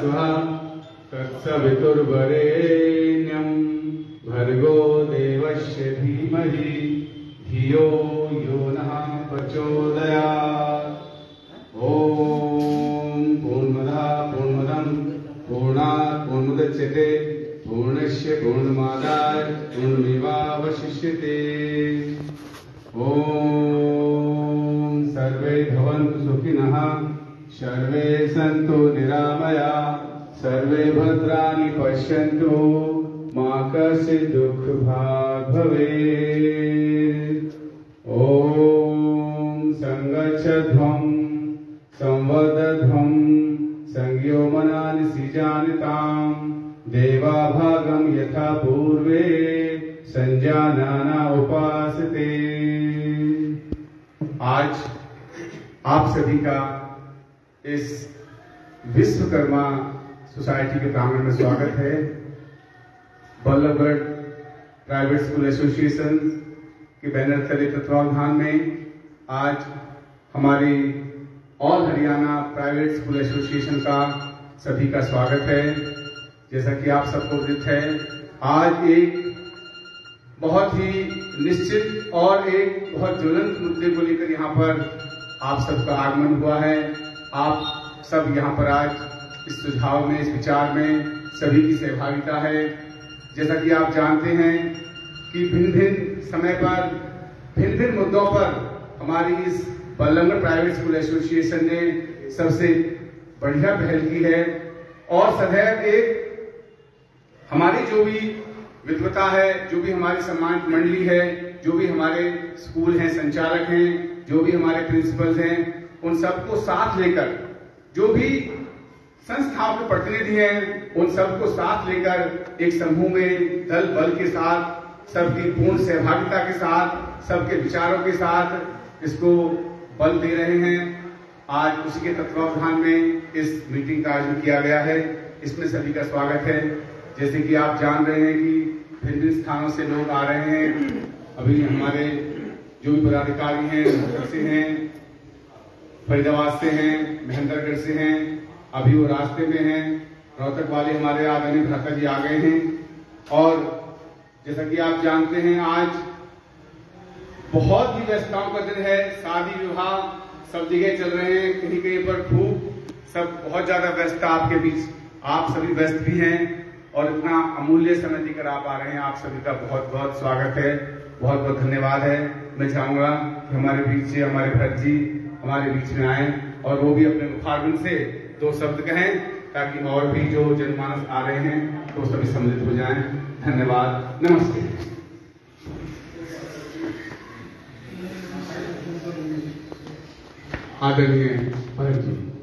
स्वः तत्सवितुर्वरेण्यं। भर्गो देवस्य धीमहि, धियो यो नः प्रचोदयात्। ॐ पूर्णमदः पूर्णमदं पूर्णात् पूर्णमुदच्यते पूर्णस्य पूर्णमादाय पूर्णमेवावशिष्यते। ॐ सर्वे भवन्तु सुखिनः, सर्वे सन्तु निरामया। सर्वे भद्राणि पश्यन्तु, मा कश्चित् दुःखभाग् भवेत्। ॐ सङ्गच्छध्वं, संवदध्वं संज्ञोमनानि सिजानिताम् देवाभागं यथा पूर्वे संजानाना उपासते। आज आप सभी का इस विश्वकर्मा सोसाइटी के प्रांगण में स्वागत है। बल्लभगढ़ प्राइवेट स्कूल एसोसिएशन के बैनर तले तत्वावधान में आज हमारी all Haryana private school association का सभी का स्वागत है। जैसा कि आप सबको उदित है, आज एक बहुत ही निश्चित और एक बहुत ज्वलंत मुद्दे को लेकर यहाँ पर आप सबका आगमन हुआ है। आप सब यहाँ पर आज इस सुझाव में, इस विचार में सभी की सहभागिता है। जैसा कि आप जानते हैं कि भिन्न भिन्न समय पर भिन्न भिन्न मुद्दों पर हमारी इस बल्लभगढ़ प्राइवेट स्कूल एसोसिएशन ने सबसे बढ़िया पहल की है और सदैव एक हमारी जो भी विद्वता है, जो भी हमारी सम्मानित मंडली है, जो भी हमारे स्कूल हैं, संचालक हैं, जो भी हमारे प्रिंसिपल्स हैं, उन सबको साथ लेकर, जो भी संस्थाओं के प्रतिनिधि हैं, उन सबको साथ लेकर एक समूह में दल बल के साथ, सबकी पूर्ण सहभागिता के साथ, सबके विचारों के साथ इसको बल दे रहे हैं। आज उसी के तत्वावधान में इस मीटिंग का आयोजन किया गया है। इसमें सभी का स्वागत है। जैसे कि आप जान रहे हैं कि भिन्न भिन्न स्थानों से लोग आ रहे हैं। अभी हमारे जो भी पदाधिकारी हैं से हैं, फरीदाबाद से हैं, महेंद्रगढ़ से हैं अभी वो रास्ते में हैं। रोहतक वाले हमारे आदरणीय भ्राता जी आ गए हैं। और जैसा कि आप जानते हैं, आज बहुत ही व्यस्तताओं का दिन है। शादी, विवाह, सब जगह चल रहे हैं। कहीं कहीं पर खूब सब बहुत ज़्यादा व्यस्त आपके बीच। आप सभी व्यस्त भी हैं और इतना अमूल्य समय देकर आप आ रहे हैं। आप सभी का बहुत बहुत स्वागत है। बहुत बहुत धन्यवाद है। मैं चाहूँगा कि हमारे बीच हमारे भरत जी हमारे बीच में आए और वो भी अपने मुखारबिन से दो शब्द कहें ताकि और भी जो जनमानस आ रहे हैं तो सभी सम्मिलित हो जाएँ। धन्यवाद। नमस्ते। आदरणीय भरत जी।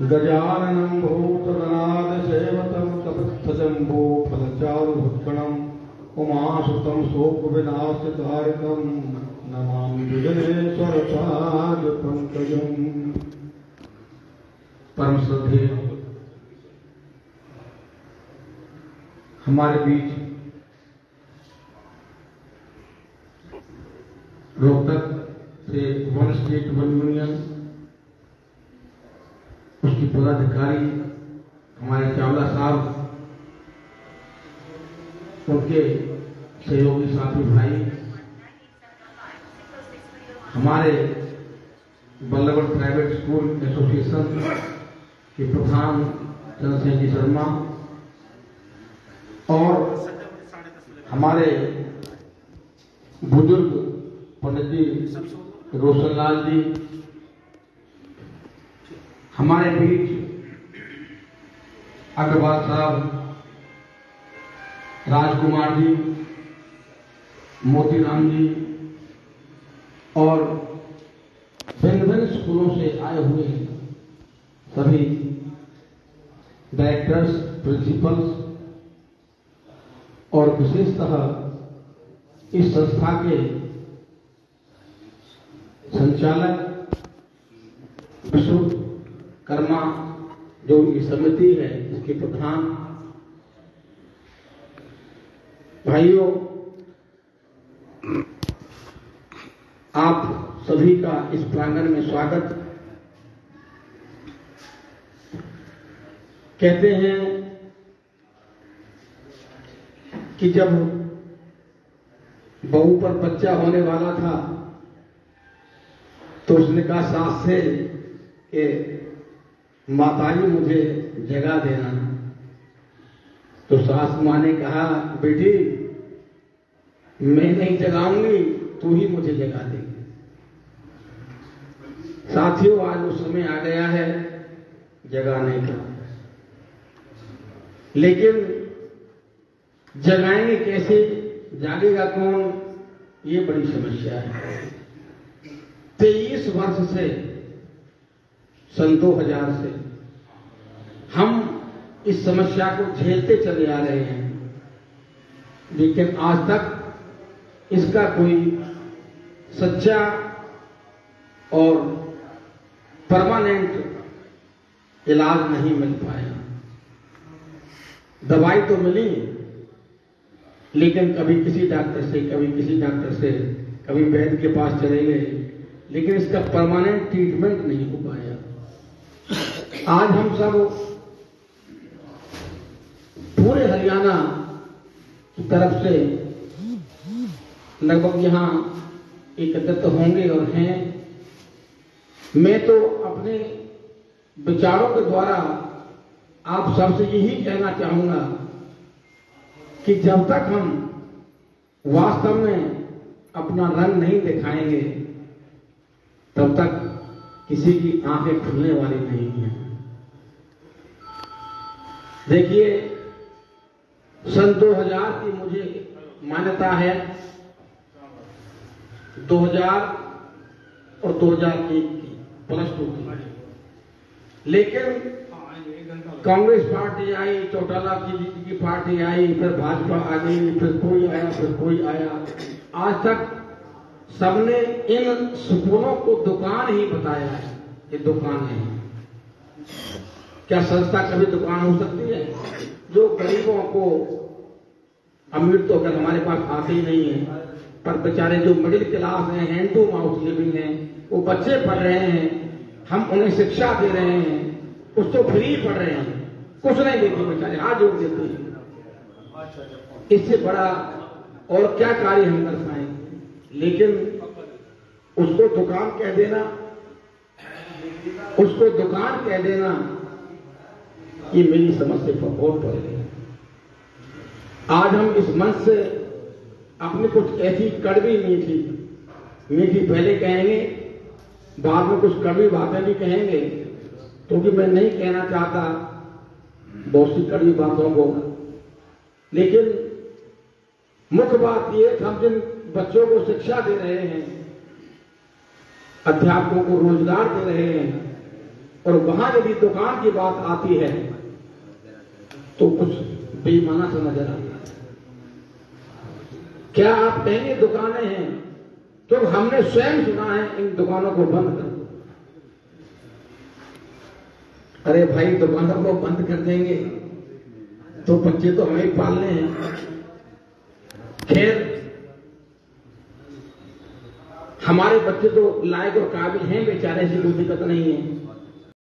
गजाननं भूतगणादसेवतं तपस्थजम्बो फलचारुभक्षणम् उमासुतं शोकविनाशकारिकं नमामि विघ्नेश्वरपादपङ्कजम् परम श्रद्धेय। हमारे बीच रोहतक से वन स्टेट वन यूनियन पदाधिकारी हमारे चावला साहब, उनके सहयोगी साथी भाई, हमारे बल्लभगढ़ प्राइवेट स्कूल एसोसिएशन के प्रधान चंद्रसेन जी शर्मा और हमारे बुज़ुर्ग पंडित जी रोशनलाल जी हमारे बीच अग्रवाल साहब, राजकुमार जी, मोतीराम जी और भिन्न भिन्न स्कूलों से आए हुए सभी डायरेक्टर्स प्रिंसिपल्स और विशेषतः इस संस्था के संचालक विश्वकर्मा जो उनकी समिति है, उसके प्रधान। भाइयों, आप सभी का इस प्रांगण में स्वागत। कहते हैं कि जब बहू पर बच्चा होने वाला था तो उसने कहा, सास से, कि माताजी मुझे जगा देना। तो सास माँ ने कहा, बेटी, मैं नहीं जगाऊँगी, तू ही मुझे जगा देगी साथियों, आज वो समय आ गया है जगाने का। लेकिन जगाएँगे कैसे? जागेगा कौन? ये बड़ी समस्या है। तेईस वर्ष से सन 2000 से हम इस समस्या को झेलते चले आ रहे हैं। लेकिन आज तक इसका कोई सच्चा और परमानेंट इलाज नहीं मिल पाया। दवाई तो मिली, लेकिन कभी किसी डॉक्टर से, कभी किसी डॉक्टर से, कभी वैद्य के पास चले गए, लेकिन इसका परमानेंट ट्रीटमेंट नहीं हो पाया। आज हम सब पूरे हरियाणा की तरफ़ से लगभग यहाँ एकत्रित होंगे और हैं। मैं तो अपने विचारों के द्वारा आप सबसे यही कहना चाहूँगा कि जब तक हम वास्तव में अपना रंग नहीं दिखाएँगे, तब तक किसी की आँखें खुलने वाली नहीं है। देखिए सन 2000 की मुझे मान्यता है। 2000 और 2001 की प्लस टू की। लेकिन कांग्रेस पार्टी आई, चौटाला की की पार्टी आई, फिर भाजपा आ गई, फिर कोई आया, फिर कोई आया। आज तक सबने इन सुकूनों को दुकान ही बताया है ये दुकान है। क्या संस्था कभी दुकान हो सकती है? गरीबों को अमीर तो अगर हमारे पास आते ही नहीं है, पर बेचारे जो मिडिल क्लास हैं हैंड टू माउथ लिविंग हैं, वो बच्चे पढ़ रहे हैं, हम उन्हें शिक्षा दे रहे हैं, कुछ तो फ्री पढ़ रहे हैं, कुछ नहीं देते बेचारे हाथ जोड़ देते हैं। इससे बड़ा और क्या कार्य हम कर पाए? लेकिन उसको दुकान कह देना, उसको दुकान कह देना, ये मेरी समझ से बहुत पड़ गई आज हम इस मंच से अपनी कुछ ऐसी कड़वी मीठी मीठी पहले कहेंगे, बाद में कुछ कड़वी बातें भी कहेंगे, क्योंकि तो मैं नहीं कहना चाहता बहुत सी कड़वी बातों को। लेकिन मुख्य बात यह हम जिन बच्चों को शिक्षा दे रहे हैं, अध्यापकों को रोज़गार दे रहे हैं, और वहाँ यदि दुकान की बात आती है तो कुछ बेईमाना सा नज़र आता है। क्या आप कहेंगे दुकानें हैं? तो हमने स्वयं सुना है इन दुकानों को बंद कर अरे भाई, दुकानों को बंद कर देंगे। तो बच्चे तो हमें पालने हैं। खैर, हमारे बच्चे तो लायक और काबिल हैं, बेचारे से कोई दिक्कत नहीं है।